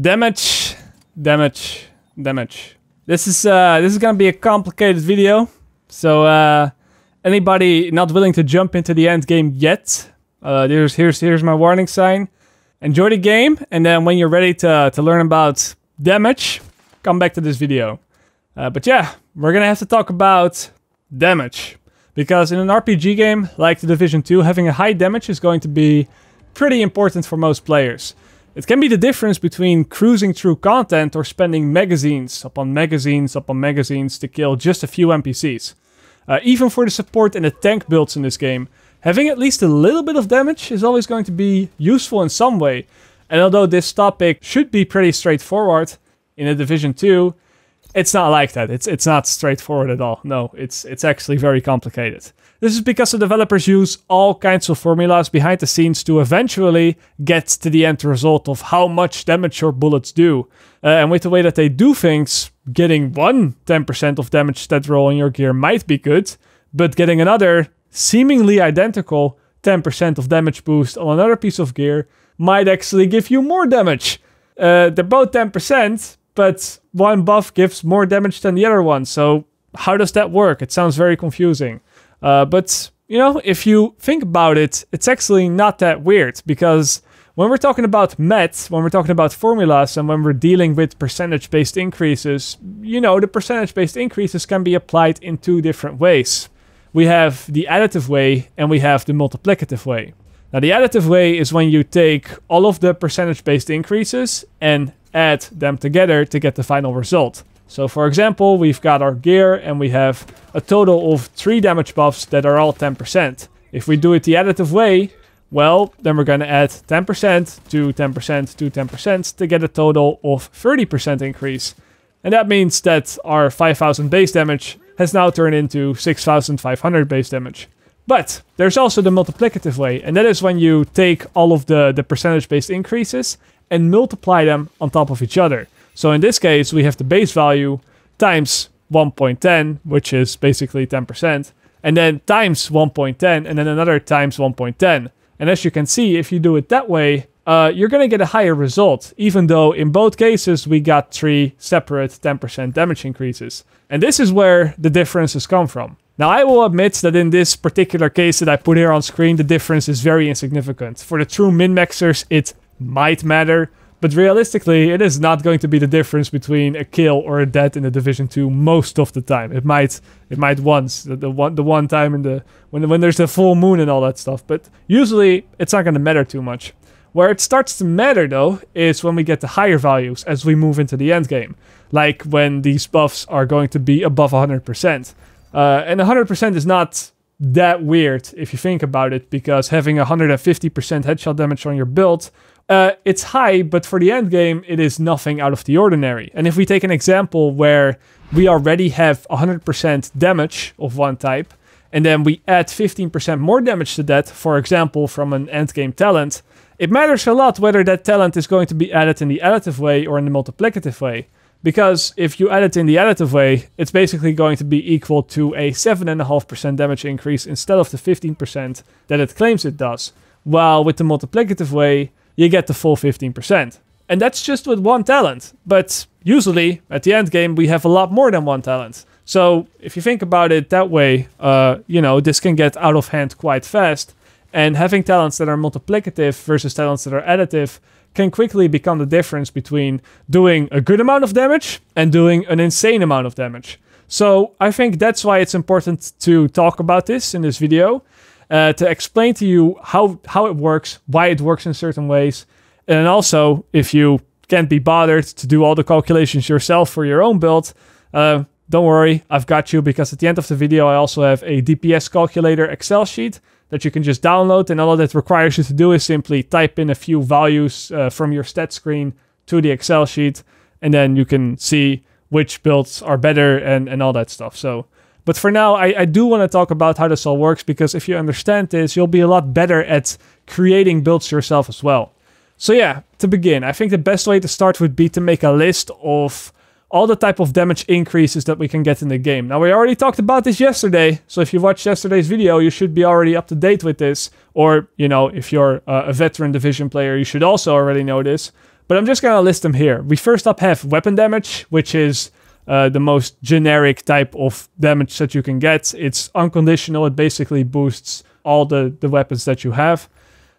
Damage, damage, damage. This is uh, this is gonna be a complicated video. So uh, anybody not willing to jump into the end game yet, uh, here's here's here's my warning sign. Enjoy the game, and then when you're ready to to learn about damage, come back to this video. Uh, but yeah, we're gonna have to talk about damage because in an RPG game like the Division 2, having a high damage is going to be pretty important for most players. It can be the difference between cruising through content or spending magazines upon magazines upon magazines to kill just a few NPCs. Uh, even for the support and the tank builds in this game, having at least a little bit of damage is always going to be useful in some way. And although this topic should be pretty straightforward in a Division 2, it's not like that. It's it's not straightforward at all. No, it's it's actually very complicated. This is because the developers use all kinds of formulas behind the scenes to eventually get to the end result of how much damage your bullets do. Uh, and with the way that they do things, getting one 10% of damage stat roll in your gear might be good, but getting another seemingly identical 10% of damage boost on another piece of gear might actually give you more damage. Uh, they're both 10%, but one buff gives more damage than the other one. So how does that work? It sounds very confusing. Uh, but, you know, if you think about it, it's actually not that weird because when we're talking about MET, when we're talking about formulas, and when we're dealing with percentage based increases, you know, the percentage based increases can be applied in two different ways. We have the additive way and we have the multiplicative way. Now, the additive way is when you take all of the percentage based increases and add them together to get the final result. So for example, we've got our gear and we have a total of three damage buffs that are all 10%. If we do it the additive way, well, then we're going to add 10% to 10% to 10% to get a total of 30% increase. And that means that our 5000 base damage has now turned into 6500 base damage. But there's also the multiplicative way, and that is when you take all of the, the percentage based increases and multiply them on top of each other. So in this case, we have the base value times 1.10, which is basically 10%, and then times 1.10, and then another times 1.10. And as you can see, if you do it that way, uh, you're going to get a higher result, even though in both cases we got three separate 10% damage increases. And this is where the differences come from. Now, I will admit that in this particular case that I put here on screen, the difference is very insignificant. For the true min-maxers, it might matter, but realistically, it is not going to be the difference between a kill or a death in the Division 2 most of the time. It might it might once, the, the one the one time in the when when there's a full moon and all that stuff, but usually it's not going to matter too much. Where it starts to matter though is when we get to higher values as we move into the end game. Like when these buffs are going to be above 100%. Uh, and 100% is not that weird if you think about it, because having 150% headshot damage on your build uh, it's high, but for the end game, it is nothing out of the ordinary. And if we take an example where we already have 100% damage of one type, and then we add 15% more damage to that, for example, from an end game talent, it matters a lot whether that talent is going to be added in the additive way or in the multiplicative way. Because if you add it in the additive way, it's basically going to be equal to a 7.5% damage increase instead of the 15% that it claims it does. While with the multiplicative way, you get the full 15%. And that's just with one talent. But usually, at the end game, we have a lot more than one talent. So if you think about it that way, uh, you know, this can get out of hand quite fast. And having talents that are multiplicative versus talents that are additive can quickly become the difference between doing a good amount of damage and doing an insane amount of damage. So I think that's why it's important to talk about this in this video uh, to explain to you how how it works, why it works in certain ways, and also if you can't be bothered to do all the calculations yourself for your own build, uh, don't worry, I've got you because at the end of the video I also have a DPS calculator Excel sheet that you can just download, and all that requires you to do is simply type in a few values uh, from your stat screen to the Excel sheet, and then you can see which builds are better and and all that stuff. So but for now, I, I do want to talk about how this all works because if you understand this, you'll be a lot better at creating builds yourself as well. So yeah, to begin, I think the best way to start would be to make a list of all the type of damage increases that we can get in the game. Now, we already talked about this yesterday, so if you watched yesterday's video, you should be already up to date with this. Or, you know, if you're uh, a veteran division player, you should also already know this. but I'm just gonna list them here. We first up have weapon damage, which is uh, the most generic type of damage that you can get. It's unconditional. It basically boosts all the, the weapons that you have.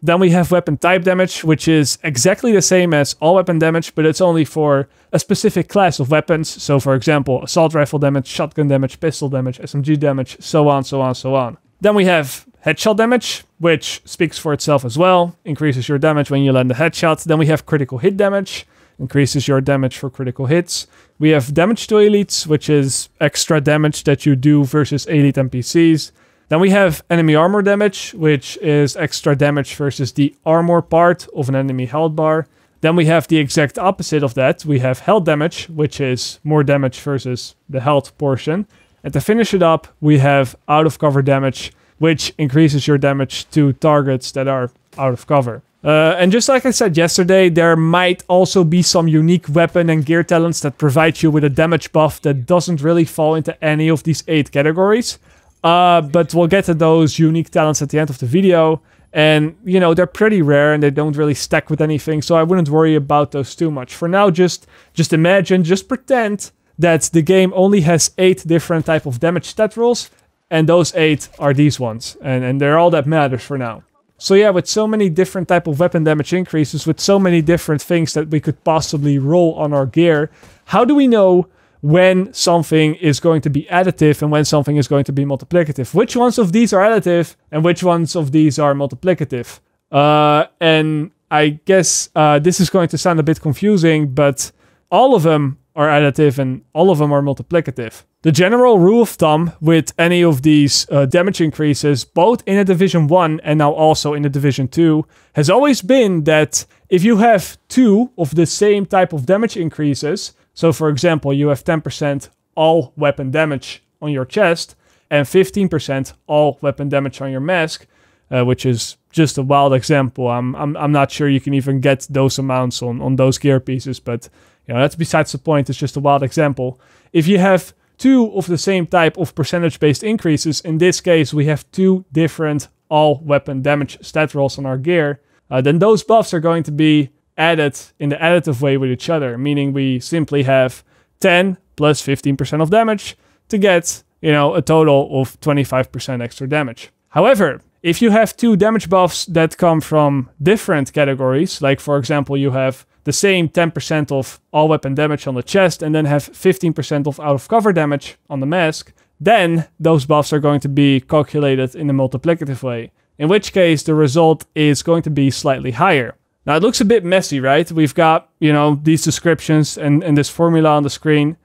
Then we have weapon type damage, which is exactly the same as all weapon damage, but it's only for a specific class of weapons. So, for example, assault rifle damage, shotgun damage, pistol damage, SMG damage, so on, so on, so on. Then we have headshot damage, which speaks for itself as well, increases your damage when you land a headshot. Then we have critical hit damage, increases your damage for critical hits. We have damage to elites, which is extra damage that you do versus elite NPCs. Then we have enemy armor damage, which is extra damage versus the armor part of an enemy health bar. Then we have the exact opposite of that. We have health damage, which is more damage versus the health portion. And to finish it up, we have out of cover damage, which increases your damage to targets that are out of cover. Uh, and just like I said yesterday, there might also be some unique weapon and gear talents that provide you with a damage buff that doesn't really fall into any of these eight categories. Uh, but we'll get to those unique talents at the end of the video. And, you know, they're pretty rare and they don't really stack with anything, so I wouldn't worry about those too much. For now, just just imagine, just pretend that the game only has eight different type of damage stat rolls, and those eight are these ones. And, and they're all that matters for now. So yeah, with so many different type of weapon damage increases, with so many different things that we could possibly roll on our gear, how do we know when something is going to be additive and when something is going to be multiplicative. Which ones of these are additive and which ones of these are multiplicative? Uh, and I guess uh, this is going to sound a bit confusing, but all of them are additive and all of them are multiplicative. The general rule of thumb with any of these uh, damage increases, both in a Division 1 and now also in a Division 2, has always been that if you have two of the same type of damage increases, so for example, you have 10% all weapon damage on your chest and 15% all weapon damage on your mask, uh, which is just a wild example. I'm, I'm, I'm not sure you can even get those amounts on, on those gear pieces, but you know, that's besides the point. It's just a wild example. If you have two of the same type of percentage based increases, in this case, we have two different all weapon damage stat rolls on our gear, uh, then those buffs are going to be added in the additive way with each other, meaning we simply have 10 plus 15% of damage to get, you know, a total of 25% extra damage. However, if you have two damage buffs that come from different categories, like for example, you have the same 10% of all weapon damage on the chest and then have 15% of out of cover damage on the mask, then those buffs are going to be calculated in a multiplicative way, in which case the result is going to be slightly higher. Now it looks a bit messy, right? We've got, you know, these descriptions and, and this formula on the screen.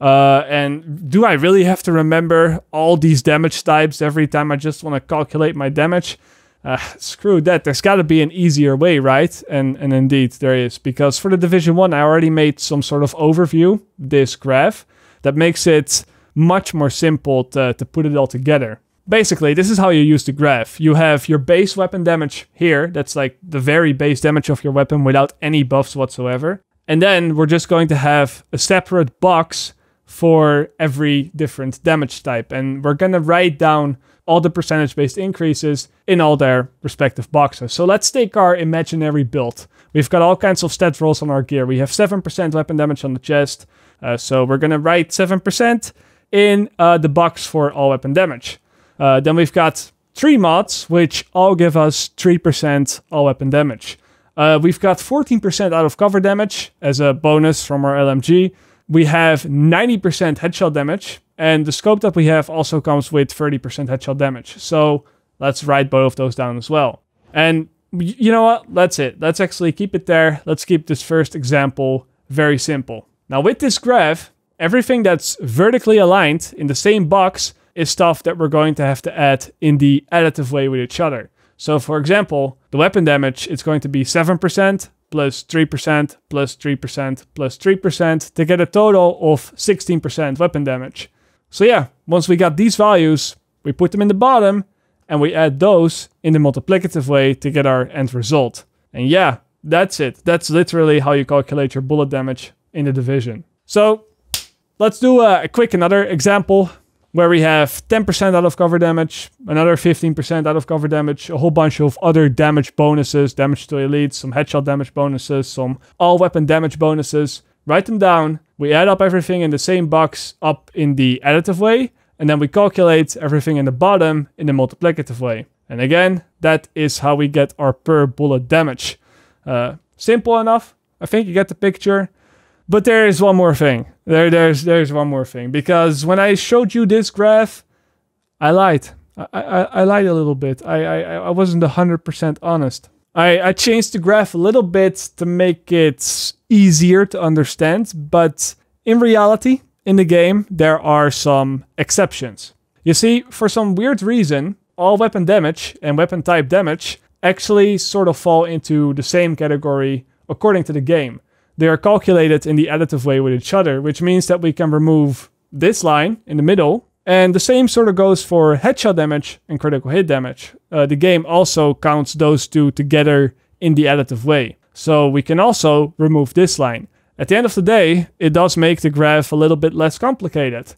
Uh, and do I really have to remember all these damage types every time I just want to calculate my damage? Uh, screw that. There's got to be an easier way, right? And and indeed there is because for the Division One, I already made some sort of overview, this graph that makes it much more simple to, to put it all together. Basically, this is how you use the graph. You have your base weapon damage here. That's like the very base damage of your weapon without any buffs whatsoever. And then we're just going to have a separate box for every different damage type. And we're going to write down all the percentage based increases in all their respective boxes. So let's take our imaginary build. We've got all kinds of stat rolls on our gear. We have 7% weapon damage on the chest. Uh, so we're going to write 7% in uh, the box for all weapon damage. Uh, then we've got three mods, which all give us 3% all weapon damage. Uh, we've got 14% out of cover damage as a bonus from our LMG. We have 90% headshot damage, and the scope that we have also comes with 30% headshot damage. So let's write both of those down as well. And you know what? That's it. Let's actually keep it there. Let's keep this first example very simple. Now with this graph, everything that's vertically aligned in the same box is stuff that we're going to have to add in the additive way with each other. So for example, the weapon damage, it's going to be 7% plus 3% plus 3% plus 3% to get a total of 16% weapon damage. So yeah, once we got these values, we put them in the bottom and we add those in the multiplicative way to get our end result. And yeah, that's it. That's literally how you calculate your bullet damage in the division. So let's do a, a quick another example where we have 10% out of cover damage, another 15% out of cover damage, a whole bunch of other damage bonuses, damage to elites, some headshot damage bonuses, some all weapon damage bonuses. Write them down. We add up everything in the same box up in the additive way, and then we calculate everything in the bottom in the multiplicative way. And again, that is how we get our per bullet damage. Uh, simple enough. I think you get the picture. But there is one more thing. There, there's, there's one more thing. Because when I showed you this graph, I lied. I, I, I lied a little bit. I, I, I wasn't 100% honest. I, I changed the graph a little bit to make it easier to understand. But in reality, in the game, there are some exceptions. You see, for some weird reason, all weapon damage and weapon type damage actually sort of fall into the same category according to the game they are calculated in the additive way with each other, which means that we can remove this line in the middle. And the same sort of goes for headshot damage and critical hit damage. Uh, the game also counts those two together in the additive way. So we can also remove this line. At the end of the day, it does make the graph a little bit less complicated.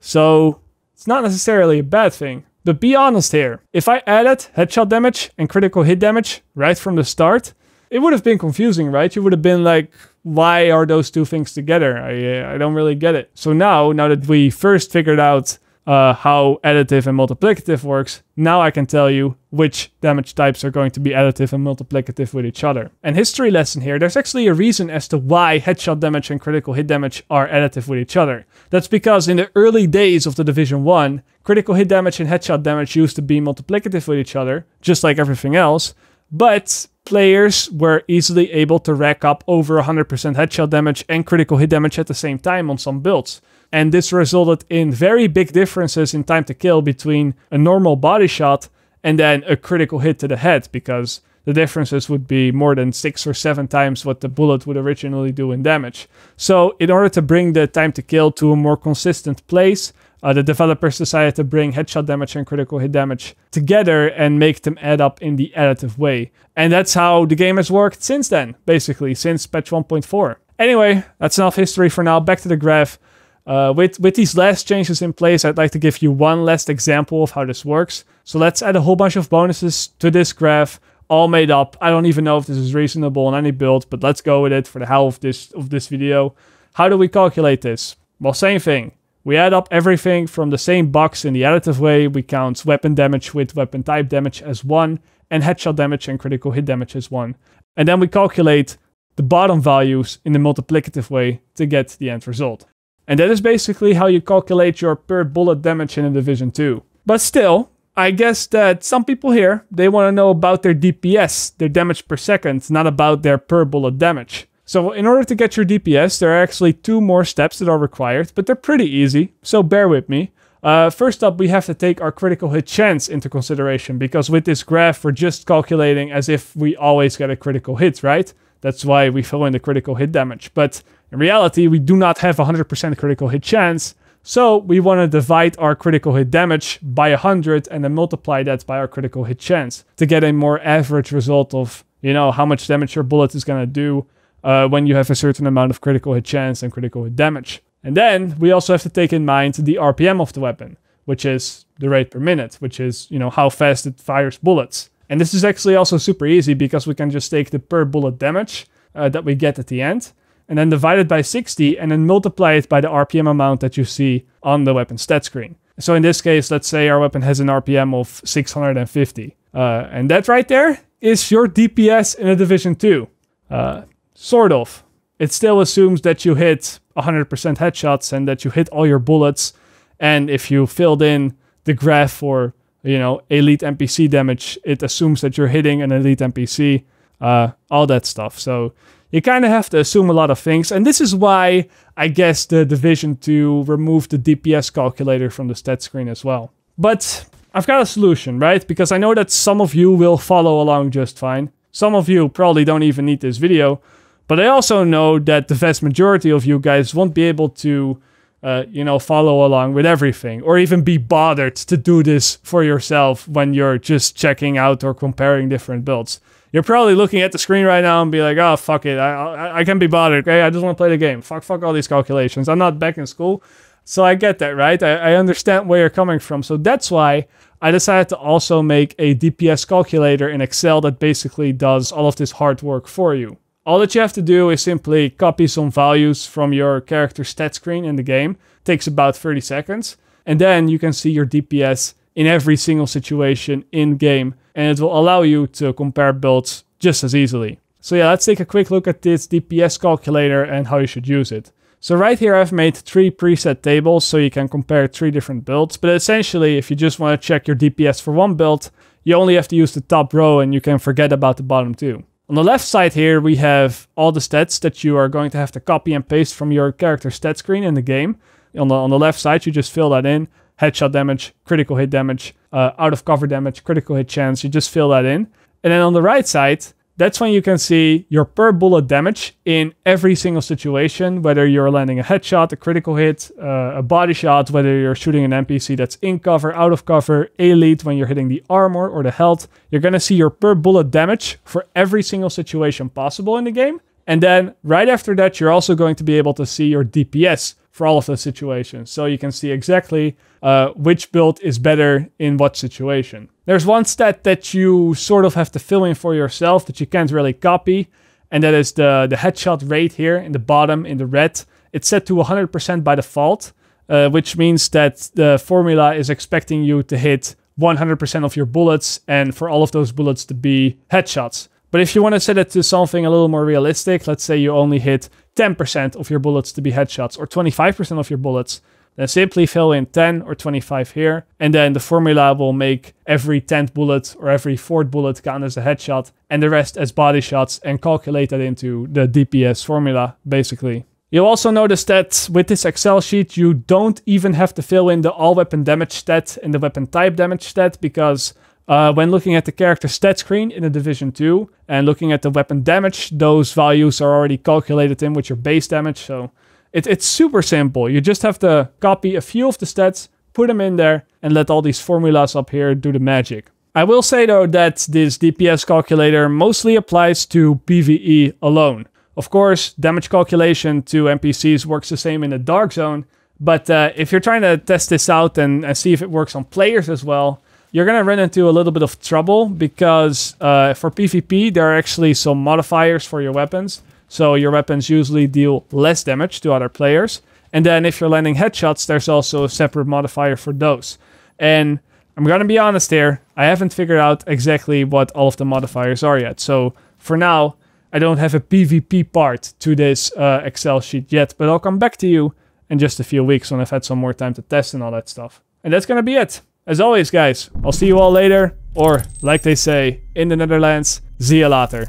So it's not necessarily a bad thing. But be honest here. If I added headshot damage and critical hit damage right from the start, it would have been confusing, right? You would have been like, why are those two things together? I, uh, I don't really get it. So now, now that we first figured out uh, how additive and multiplicative works, now I can tell you which damage types are going to be additive and multiplicative with each other. And history lesson here, there's actually a reason as to why headshot damage and critical hit damage are additive with each other. That's because in the early days of the Division 1, critical hit damage and headshot damage used to be multiplicative with each other, just like everything else, but players were easily able to rack up over 100% headshot damage and critical hit damage at the same time on some builds. And this resulted in very big differences in time to kill between a normal body shot and then a critical hit to the head because the differences would be more than six or seven times what the bullet would originally do in damage. So, in order to bring the time to kill to a more consistent place, uh, the developers decided to bring headshot damage and critical hit damage together and make them add up in the additive way. And that's how the game has worked since then, basically, since patch 1.4. Anyway, that's enough history for now. Back to the graph. Uh, with, with these last changes in place, I'd like to give you one last example of how this works. So let's add a whole bunch of bonuses to this graph, all made up. I don't even know if this is reasonable on any build, but let's go with it for the hell of this, of this video. How do we calculate this? Well, same thing. We add up everything from the same box in the additive way. We count weapon damage with weapon type damage as 1 and headshot damage and critical hit damage as 1. And then we calculate the bottom values in the multiplicative way to get the end result. And that is basically how you calculate your per bullet damage in a Division 2. But still, I guess that some people here, they want to know about their DPS, their damage per second, not about their per bullet damage. So in order to get your DPS, there are actually two more steps that are required, but they're pretty easy, so bear with me. Uh, first up, we have to take our critical hit chance into consideration, because with this graph, we're just calculating as if we always get a critical hit, right? That's why we fill in the critical hit damage. But in reality, we do not have 100% critical hit chance, so we want to divide our critical hit damage by 100 and then multiply that by our critical hit chance to get a more average result of, you know, how much damage your bullet is going to do uh, when you have a certain amount of critical hit chance and critical hit damage. And then we also have to take in mind the RPM of the weapon, which is the rate per minute, which is, you know, how fast it fires bullets. And this is actually also super easy because we can just take the per bullet damage uh, that we get at the end and then divide it by 60 and then multiply it by the RPM amount that you see on the weapon stat screen. So in this case, let's say our weapon has an RPM of 650. Uh, and that right there is your DPS in a Division 2. Uh, Sort of. It still assumes that you hit 100% headshots and that you hit all your bullets. And if you filled in the graph for, you know, elite NPC damage, it assumes that you're hitting an elite NPC, uh, all that stuff. So you kind of have to assume a lot of things. And this is why I guess the Division 2 removed the DPS calculator from the stat screen as well. But I've got a solution, right? Because I know that some of you will follow along just fine. Some of you probably don't even need this video. But I also know that the vast majority of you guys won't be able to, uh, you know, follow along with everything or even be bothered to do this for yourself when you're just checking out or comparing different builds. You're probably looking at the screen right now and be like, oh, fuck it. I, I, I can't be bothered. Okay, I just want to play the game. Fuck, fuck all these calculations. I'm not back in school. So I get that, right? I, I understand where you're coming from. So that's why I decided to also make a DPS calculator in Excel that basically does all of this hard work for you. All that you have to do is simply copy some values from your character stat screen in the game. It takes about 30 seconds. And then you can see your DPS in every single situation in game. And it will allow you to compare builds just as easily. So yeah, let's take a quick look at this DPS calculator and how you should use it. So right here I've made three preset tables so you can compare three different builds. But essentially, if you just want to check your DPS for one build, you only have to use the top row and you can forget about the bottom two. On the left side here, we have all the stats that you are going to have to copy and paste from your character stat screen in the game. On the, on the left side, you just fill that in. Headshot damage, critical hit damage, uh, out of cover damage, critical hit chance. You just fill that in. And then on the right side, that's when you can see your per bullet damage in every single situation, whether you're landing a headshot, a critical hit, uh, a body shot, whether you're shooting an NPC that's in cover, out of cover, elite, when you're hitting the armor or the health. You're going to see your per bullet damage for every single situation possible in the game. And then right after that, you're also going to be able to see your DPS for all of the situations. So you can see exactly uh, which build is better in what situation. There's one stat that you sort of have to fill in for yourself that you can't really copy, and that is the, the headshot rate here in the bottom in the red. It's set to 100% by default, uh, which means that the formula is expecting you to hit 100% of your bullets and for all of those bullets to be headshots. But if you want to set it to something a little more realistic, let's say you only hit 10% of your bullets to be headshots or 25% of your bullets, then simply fill in 10 or 25 here, and then the formula will make every 10th bullet or every 4th bullet count as a headshot, and the rest as body shots, and calculate that into the DPS formula, basically. You'll also notice that with this Excel sheet, you don't even have to fill in the all weapon damage stat and the weapon type damage stat, because uh, when looking at the character stat screen in the Division 2 and looking at the weapon damage, those values are already calculated in with your base damage. So it, it's super simple. You just have to copy a few of the stats, put them in there, and let all these formulas up here do the magic. I will say though that this DPS calculator mostly applies to PvE alone. Of course, damage calculation to NPCs works the same in the Dark Zone, but uh, if you're trying to test this out and, and see if it works on players as well, you're going to run into a little bit of trouble because uh, for PvP, there are actually some modifiers for your weapons. So your weapons usually deal less damage to other players. And then if you're landing headshots, there's also a separate modifier for those. And I'm going to be honest here, I haven't figured out exactly what all of the modifiers are yet. So for now, I don't have a PvP part to this uh, Excel sheet yet, but I'll come back to you in just a few weeks when I've had some more time to test and all that stuff. And that's going to be it. As always, guys, I'll see you all later, or like they say in the Netherlands, zie je later.